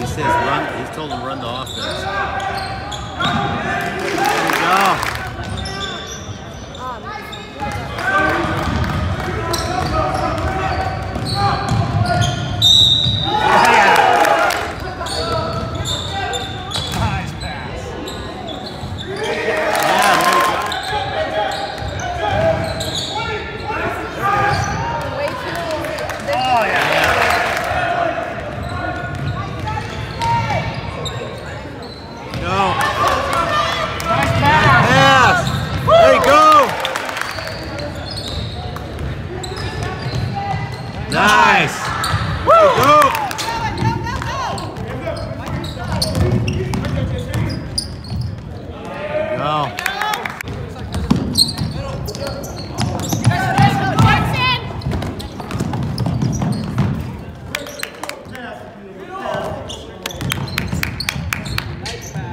He says run. He's told him to run the offense. There you go. Nice pass. Yeah, there you go. Oh, yeah. Go. Nice pass. Pass. There you go. Nice. You go. Go.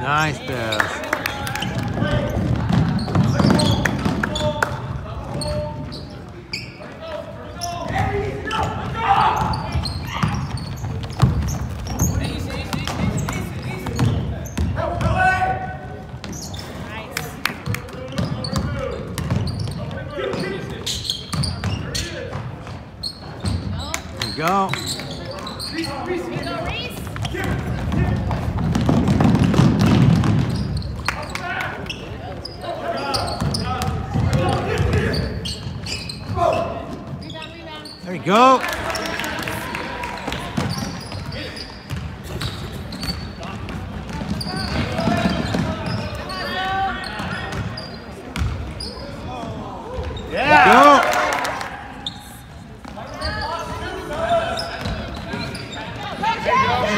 Nice pass. Go. There you go. Yeah. Go. There you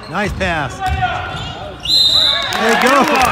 Nice pass. There you go.